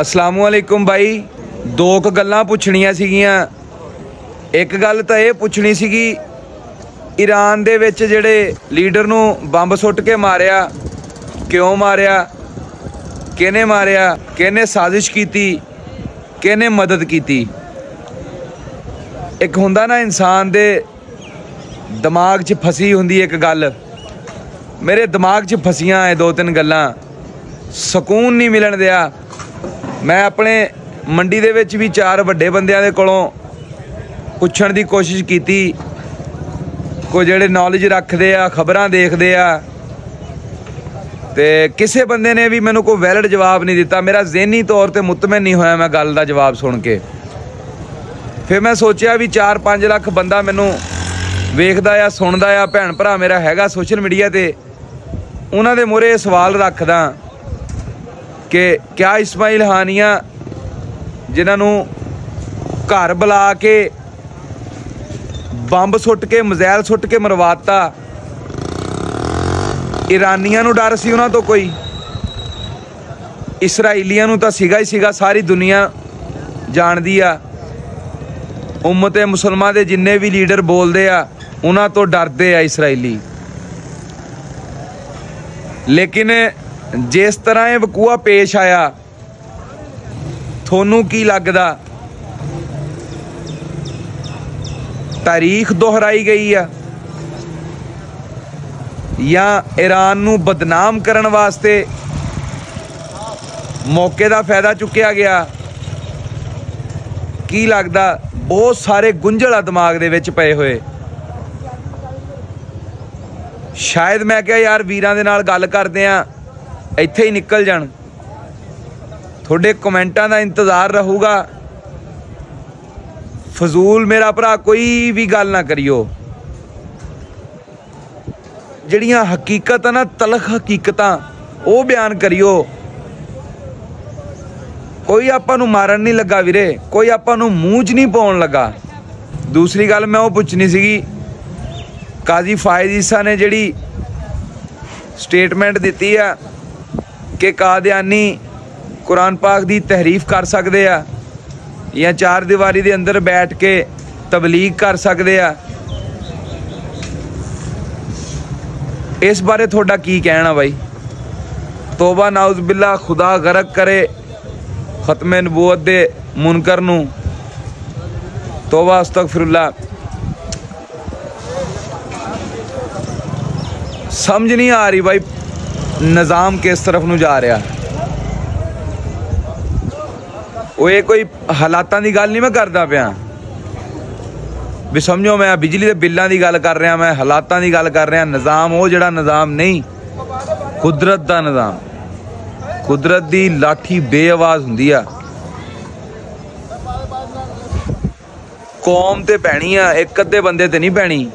ਅਸਲਾਮੁ ਅਲੈਕੁਮ ਬਾਈ। ਦੋ ਕੁ ਗੱਲਾਂ ਪੁੱਛਣੀਆਂ ਸੀਗੀਆਂ। ਇੱਕ ਗੱਲ ਤਾਂ ਇਹ ਪੁੱਛਣੀ ਸੀਗੀ, ਈਰਾਨ ਦੇ ਵਿੱਚ ਜਿਹੜੇ ਲੀਡਰ ਨੂੰ ਬੰਬ ਸੁੱਟ ਕੇ ਮਾਰਿਆ, ਕਿਉਂ ਮਾਰਿਆ, ਕਿਹਨੇ ਮਾਰਿਆ, ਕਿਹਨੇ ਸਾਜ਼ਿਸ਼ ਕੀਤੀ, ਕਿਹਨੇ ਮਦਦ ਕੀਤੀ। ਇੱਕ ਹੁੰਦਾ ਨਾ ਇਨਸਾਨ ਦੇ ਦਿਮਾਗ 'ਚ ਫਸੀ ਹੁੰਦੀ ਇੱਕ ਗੱਲ। ਮੇਰੇ ਦਿਮਾਗ 'ਚ ਫਸੀਆਂ ਐ ਦੋ ਤਿੰਨ ਗੱਲਾਂ। ਸਕੂਨ ਨਹੀਂ ਮਿਲਣ ਦਿਆ। ਮੈਂ ਆਪਣੇ ਮੰਡੀ ਦੇ ਵਿੱਚ ਵੀ ਚਾਰ ਵੱਡੇ ਬੰਦਿਆਂ ਦੇ ਕੋਲੋਂ ਪੁੱਛਣ ਦੀ ਕੋਸ਼ਿਸ਼ ਕੀਤੀ। ਕੋ ਜਿਹੜੇ ਨੌਲੇਜ ਰੱਖਦੇ ਆ, ਖਬਰਾਂ ਦੇਖਦੇ ਆ। ਤੇ ਕਿਸੇ ਬੰਦੇ ਨੇ ਵੀ ਮੈਨੂੰ ਕੋਈ ਵੈਲਿਡ ਜਵਾਬ ਨਹੀਂ ਦਿੱਤਾ। ਮੇਰਾ ਜ਼ਿਹਨੀ ਤੌਰ ਤੇ ਮੁਤਮਨ ਨਹੀਂ ਹੋਇਆ ਮੈਂ ਗੱਲ ਦਾ ਜਵਾਬ ਸੁਣ ਕੇ। ਫਿਰ ਮੈਂ ਸੋਚਿਆ ਵੀ 4-5 ਲੱਖ ਬੰਦਾ ਮੈਨੂੰ ਵੇਖਦਾ ਆ, ਸੁਣਦਾ ਆ। ਭੈਣ ਭਰਾ ਮੇਰਾ ਹੈਗਾ ਸੋਸ਼ਲ ਮੀਡੀਆ ਤੇ। ਉਹਨਾਂ ਦੇ ਮੂਹਰੇ ਸਵਾਲ ਰੱਖਦਾ ਕਿ ਕਿਆ ਇਸਮਾਈਲ ਹਾਨੀਆਂ ਜਿਨ੍ਹਾਂ ਨੂੰ ਘਰ ਬੁਲਾ ਕੇ ਬੰਬ ਸੁੱਟ ਕੇ ਮਜ਼ੈਲ ਸੁੱਟ ਕੇ ਮਰਵਾਤਾ, ਇਰਾਨੀਆਂ ਨੂੰ ਡਰ ਸੀ ਉਹਨਾਂ ਤੋਂ ਕੋਈ ਇਸرائیਲੀਆਂ ਨੂੰ ਤਾਂ ਸੀਗਾ ਹੀ ਸੀਗਾ, ਸਾਰੀ ਦੁਨੀਆ ਜਾਣਦੀ ਆ। ਉਮਤੇ ਮੁਸਲਮਾਨ ਦੇ ਜਿੰਨੇ ਵੀ ਲੀਡਰ ਬੋਲਦੇ ਆ, ਉਹਨਾਂ ਤੋਂ ਡਰਦੇ ਆ ਇਸرائیਲੀ ਲੇਕਿਨ ਜਿਸ ਤਰ੍ਹਾਂ ਇਹ ਵਕੂਆ ਪੇਸ਼ ਆਇਆ, ਤੁਹਾਨੂੰ ਕੀ ਲੱਗਦਾ? ਤਾਰੀਖ ਦੁਹਰਾਈ ਗਈ ਆ ਜਾਂ ਈਰਾਨ ਨੂੰ ਬਦਨਾਮ ਕਰਨ ਵਾਸਤੇ ਮੌਕੇ ਦਾ ਫਾਇਦਾ ਚੁੱਕਿਆ ਗਿਆ? ਕੀ ਲੱਗਦਾ? ਬਹੁਤ ਸਾਰੇ ਗੁੰਝਲ ਆ ਦਿਮਾਗ ਦੇ ਵਿੱਚ ਪਏ ਹੋਏ। ਸ਼ਾਇਦ ਮੈਂ ਕਿਹਾ, ਯਾਰ, ਵੀਰਾਂ ਦੇ ਨਾਲ ਗੱਲ ਕਰਦੇ ਆ। ਇੱਥੇ ਹੀ ਨਿਕਲ ਜਾਣ। ਤੁਹਾਡੇ ਕਮੈਂਟਾਂ ਦਾ ਇੰਤਜ਼ਾਰ ਰਹੂਗਾ। ਫਜ਼ੂਲ ਮੇਰਾ ਭਰਾ, ਕੋਈ ਵੀ ਗੱਲ ਨਾ ਕਰਿਓ। ਜਿਹੜੀਆਂ ਹਕੀਕਤ ਨਾ, ਤਲਖ ਹਕੀਕਤਾਂ, ਉਹ ਬਿਆਨ ਕਰਿਓ। ਕੋਈ ਆਪਾਂ ਨੂੰ ਮਾਰਨ ਨਹੀਂ ਲੱਗਾ ਵੀਰੇ। ਕੋਈ ਆਪਾਂ ਨੂੰ ਮੂੰਹ 'ਚ ਨਹੀਂ ਪਾਉਣ ਲੱਗਾ। ਦੂਸਰੀ ਗੱਲ ਮੈਂ ਉਹ ਪੁੱਛਣੀ ਸੀਗੀ। ਕਾਜ਼ੀ ਫਾਇਜ਼ ਈਸਾ ਨੇ ਜਿਹੜੀ ਸਟੇਟਮੈਂਟ ਦਿੱਤੀ ਆ ਕਿ ਕਾਦੀਆਨੀ ਕੁਰਾਨ ਪਾਕ ਦੀ ਤਹਿਰੀਫ ਕਰ ਸਕਦੇ ਆ ਜਾਂ ਚਾਰ ਦੀਵਾਰੀ ਦੇ ਅੰਦਰ ਬੈਠ ਕੇ ਤਬਲੀਗ ਕਰ ਸਕਦੇ ਆ। ਇਸ ਬਾਰੇ ਤੁਹਾਡਾ ਕੀ ਕਹਿਣਾ ਬਾਈ? ਤੋਬਾ ਨਾਉਜ਼ ਬਿੱਲਾ ਖੁਦਾ ਗਰਕ ਕਰੇ ਖਤਮੇ ਨਬੂਵਤ ਦੇ ਮੁਨਕਰ ਨੂੰ। ਤੋਬਾ ਅਸਤਗਫਿਰullah ਸਮਝ ਨਹੀਂ ਆ ਰਹੀ ਬਾਈ ਨਿਜ਼ਾਮ ਕਿਸ ਤਰਫ ਨੂੰ ਜਾ ਰਿਹਾ? ਉਹ ਇਹ ਕੋਈ ਹਾਲਾਤਾਂ ਦੀ ਗੱਲ ਨਹੀਂ ਮੈਂ ਕਰਦਾ ਪਿਆ। ਵੀ ਸਮਝੋ ਮੈਂ ਬਿਜਲੀ ਦੇ ਬਿੱਲਾਂ ਦੀ ਗੱਲ ਕਰ ਰਿਹਾ, ਮੈਂ ਹਾਲਾਤਾਂ ਦੀ ਗੱਲ ਕਰ ਰਿਹਾ, ਨਿਜ਼ਾਮ ਉਹ ਜਿਹੜਾ ਨਿਜ਼ਾਮ ਨਹੀਂ, ਕੁਦਰਤ ਦਾ ਨਿਜ਼ਾਮ। ਕੁਦਰਤ ਦੀ ਲਾਠੀ ਬੇਆਵਾਜ਼ ਹੁੰਦੀ ਆ। ਕੌਮ ਤੇ ਪੈਣੀ ਆ, ਇੱਕ ਅੱਧੇ ਬੰਦੇ ਤੇ ਨਹੀਂ ਪੈਣੀ।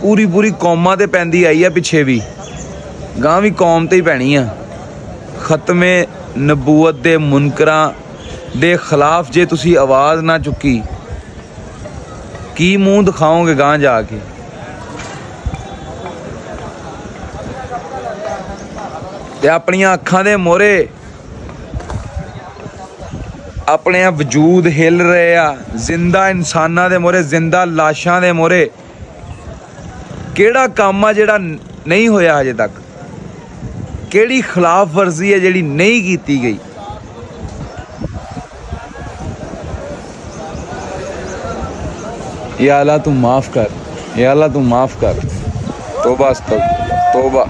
ਪੂਰੀ ਪੂਰੀ ਕੌਮਾਂ ਤੇ ਪੈਂਦੀ ਆਈ ਆ ਪਿੱਛੇ ਵੀ। ਗਾਂ ਵੀ ਕੌਮ ਤੇ ਹੀ ਪੈਣੀ ਆ। ਖਤਮੇ ਨਬੂਵਤ ਦੇ ਮੁਨਕਰਾਂ ਦੇ ਖਿਲਾਫ ਜੇ ਤੁਸੀਂ ਆਵਾਜ਼ ਨਾ ਚੁੱਕੀ, ਕੀ ਮੂੰਹ ਦਿਖਾਓਗੇ ਗਾਂ ਜਾ ਕੇ? ਤੇ ਆਪਣੀਆਂ ਅੱਖਾਂ ਦੇ ਮੋਰੇ ਆਪਣੇ ਵਜੂਦ ਹਿਲ ਰਹੇ ਆ। ਜ਼ਿੰਦਾ ਇਨਸਾਨਾਂ ਦੇ ਮੋਰੇ ਜ਼ਿੰਦਾ ਲਾਸ਼ਾਂ ਦੇ ਮੋਰੇ ਕਿਹੜਾ ਕੰਮ ਆ ਜਿਹੜਾ ਨਹੀਂ ਹੋਇਆ ਹਜੇ ਤੱਕ? ਕਿਹੜੀ ਖਿਲਾਫ ਵਰਜ਼ੀ ਹੈ ਜਿਹੜੀ ਨਹੀਂ ਕੀਤੀ ਗਈ या अल्लाह तू माफ़ कर या अल्लाह तू माफ़ कर तोबा अस्तग तोबा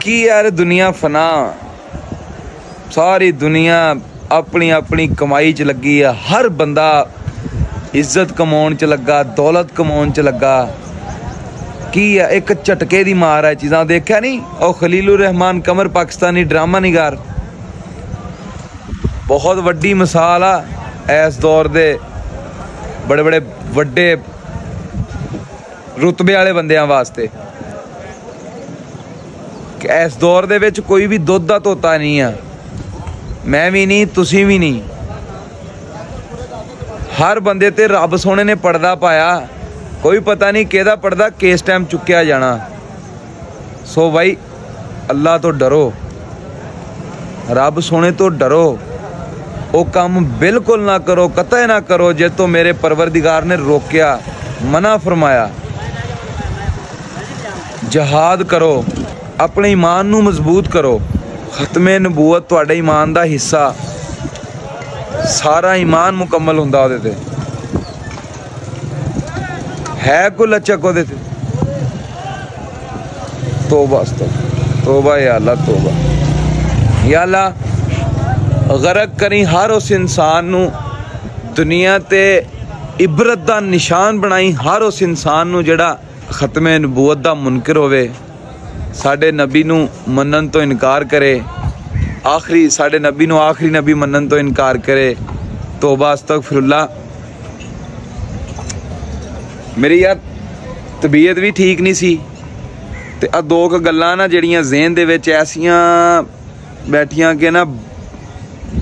ਕੀ ਯਾਰ ਦੁਨੀਆ ਫਨਾ ਸਾਰੀ ਦੁਨੀਆ ਆਪਣੀ ਆਪਣੀ ਕਮਾਈ 'ਚ ਲੱਗੀ ਆ ਹਰ ਬੰਦਾ ਇੱਜ਼ਤ ਕਮਾਉਣ 'ਚ ਲੱਗਾ, ਦੌਲਤ ਕਮਾਉਣ 'ਚ ਲੱਗਾ। ਕੀ ਆ, ਇੱਕ ਝਟਕੇ ਦੀ ਮਾਰ ਹੈ ਚੀਜ਼ਾਂ, ਦੇਖਿਆ ਨਹੀਂ? ਉਹ ਖਲੀਲੁਰ ਰਹਿਮਾਨ ਕਮਰ ਪਾਕਿਸਤਾਨੀ ਡਰਾਮਾ ਨਿਗਾਰ। ਬਹੁਤ ਵੱਡੀ ਮਿਸਾਲ ਆ ਇਸ ਦੌਰ ਦੇ। ਬੜੇ ਬੜੇ ਵੱਡੇ ਰੁਤਬੇ ਵਾਲੇ ਬੰਦਿਆਂ ਵਾਸਤੇ। ਕਿ ਇਸ ਦੌਰ ਦੇ ਵਿੱਚ ਕੋਈ ਵੀ ਦੁੱਧ ਦਾ ਤੋਤਾ ਨਹੀਂ ਆ। ਮੈਂ ਵੀ ਨਹੀਂ, ਤੁਸੀਂ ਵੀ ਨਹੀਂ। ਹਰ ਬੰਦੇ ਤੇ ਰੱਬ ਸੋਹਣੇ ਨੇ ਪਰਦਾ ਪਾਇਆ। ਕੋਈ ਪਤਾ ਨਹੀਂ ਕਿਹਦਾ ਪਰਦਾ ਕਿਸ ਟਾਈਮ ਚੁੱਕਿਆ ਜਾਣਾ। ਸੋ ਭਾਈ ਅੱਲਾ ਤੋਂ ਡਰੋ। ਰੱਬ ਸੋਹਣੇ ਤੋਂ ਡਰੋ। ਉਹ ਕੰਮ ਬਿਲਕੁਲ ਨਾ ਕਰੋ ਕਤਈ ਨਾ ਕਰੋ, ਜਿਸ ਤੋਂ ਮੇਰੇ ਪਰਵਰਦੀਗਾਰ ਨੇ ਰੋਕਿਆ, ਮਨਾ ਫਰਮਾਇਆ। ਜਹਾਦ ਕਰੋ, ਆਪਣੇ ਈਮਾਨ ਨੂੰ ਮਜ਼ਬੂਤ ਕਰੋ। ਖਤਮੇ ਨਬੂਵਤ ਤੁਹਾਡੇ ਈਮਾਨ ਦਾ ਹਿੱਸਾ। ਸਾਰਾ ਇਮਾਨ ਮੁਕੰਮਲ ਹੁੰਦਾ ਉਹਦੇ ਤੇ। ਹੈ ਕੋ ਲਚਕ ਉਹਦੇ ਤੇ? ਤੋਬਾ ਅਸਤਗਫਰ ਤੋਬਾ ਯਾ ਅੱਲਾ, ਤੋਬਾ। ਯਾ ਅੱਲਾ, ਗਰਕ ਕਰੀ ਹਰ ਉਸ ਇਨਸਾਨ ਨੂੰ ਦੁਨੀਆ ਤੇ ਇਬਰਤ ਦਾ ਨਿਸ਼ਾਨ ਬਣਾਈ, ਹਰ ਉਸ ਇਨਸਾਨ ਨੂੰ ਜਿਹੜਾ ਖਤਮੇ ਨਬੂਵਤ ਦਾ ਮੁਨਕਰ ਹੋਵੇ, ਸਾਡੇ ਨਬੀ ਨੂੰ ਮੰਨਣ ਤੋਂ ਇਨਕਾਰ ਕਰੇ ਆਖਰੀ, ਸਾਡੇ ਨਬੀ ਨੂੰ ਆਖਰੀ ਨਬੀ ਮੰਨਣ ਤੋਂ ਇਨਕਾਰ ਕਰੇ। ਤੋਬਾ ਅਸਤਗਫਿਰullah ਮੇਰੀ ਯਾਰ, ਤਬੀਅਤ ਵੀ ਠੀਕ ਨਹੀਂ ਸੀ। ਤੇ ਆ ਦੋ ਕ ਗੱਲਾਂ ਨਾ ਜਿਹੜੀਆਂ ਜ਼ਿਹਨ ਦੇ ਵਿੱਚ ਐਸੀਆਂ ਬੈਠੀਆਂ ਕਿ ਨਾ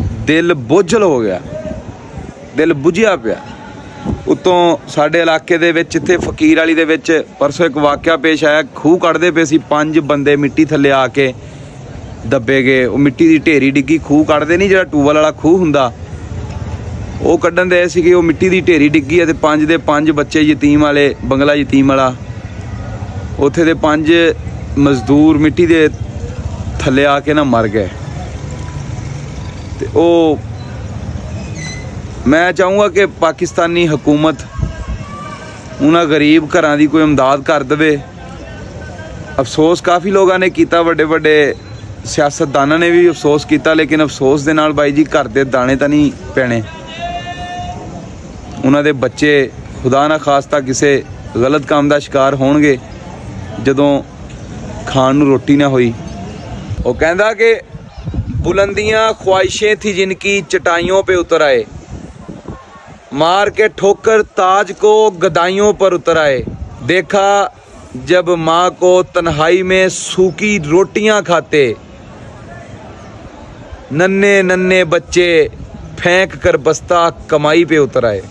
ਦਿਲ ਬੋਝਲ ਹੋ ਗਿਆ। ਦਿਲ ਬੁਝਿਆ ਪਿਆ। ਉਤੋਂ ਸਾਡੇ ਇਲਾਕੇ ਦੇ ਵਿੱਚ ਇੱਥੇ ਫਕੀਰ ਵਾਲੀ ਦੇ ਵਿੱਚ ਪਰਸੋਂ ਇੱਕ ਵਾਕਿਆ ਪੇਸ਼ ਆਇਆ, ਖੂਹ ਕੱਢਦੇ ਪਏ ਸੀ ਪੰਜ ਬੰਦੇ ਮਿੱਟੀ ਥੱਲੇ ਆ ਕੇ। ਦੱਬੇ ਗਏ। ਉਹ ਮਿੱਟੀ ਦੀ ਢੇਰੀ ਡਿੱਗੀ, ਖੂਹ ਕੱਢਦੇ ਨਹੀਂ, ਜਿਹੜਾ ਟੂਬਲ ਵਾਲਾ ਖੂਹ ਹੁੰਦਾ। ਉਹ ਕੱਢਣ ਦੇ ਸੀਗੇ, ਉਹ ਮਿੱਟੀ ਦੀ ਢੇਰੀ ਡਿੱਗੀ ਅਤੇ ਪੰਜ ਦੇ ਪੰਜ ਬੱਚੇ ਯਤੀਮ ਵਾਲੇ, ਬੰਗਲਾ ਯਤੀਮ ਵਾਲਾ। ਉੱਥੇ ਦੇ ਪੰਜ ਮਜ਼ਦੂਰ ਮਿੱਟੀ ਦੇ ਥੱਲੇ ਆ ਕੇ ਨਾ ਮਰ ਗਏ। ਤੇ ਉਹ ਮੈਂ ਚਾਹੂੰਗਾ ਕਿ ਪਾਕਿਸਤਾਨੀ ਹਕੂਮਤ ਉਹਨਾਂ ਗਰੀਬ ਘਰਾਂ ਦੀ ਕੋਈ ਇਮਦਾਦ ਕਰ ਦੇਵੇ। ਅਫਸੋਸ ਕਾਫੀ ਲੋਕਾਂ ਨੇ ਕੀਤਾ ਵੱਡੇ ਵੱਡੇ ਸਿਆਸਤਦਾਨਾਂ ਨੇ ਵੀ ਅਫਸੋਸ ਕੀਤਾ ਲੇਕਿਨ ਅਫਸੋਸ ਦੇ ਨਾਲ ਬਾਈ ਜੀ ਘਰ ਦੇ ਦਾਣੇ ਤਾਂ ਨਹੀਂ ਪੈਣੇ ਉਹਨਾਂ ਦੇ ਬੱਚੇ ਖੁਦਾ ਨਾ ਖਾਸਤਾ ਕਿਸੇ ਗਲਤ ਕੰਮ ਦਾ ਸ਼ਿਕਾਰ ਹੋਣਗੇ ਜਦੋਂ ਖਾਣ ਨੂੰ ਰੋਟੀ ਨਾ ਹੋਈ ਉਹ ਕਹਿੰਦਾ ਕਿ ਬੁਲੰਦੀਆਂ ख्वाहिशें थी जिनकी चटाइयों पे उतर आए मार के ठोकर ताज को गदाइयों पर उतर आए देखा जब माँ को तन्हाई में सूखी रोटियां खाते नन्हे नन्हे बच्चे फेंक कर बस्ता कमाई पे उतर आए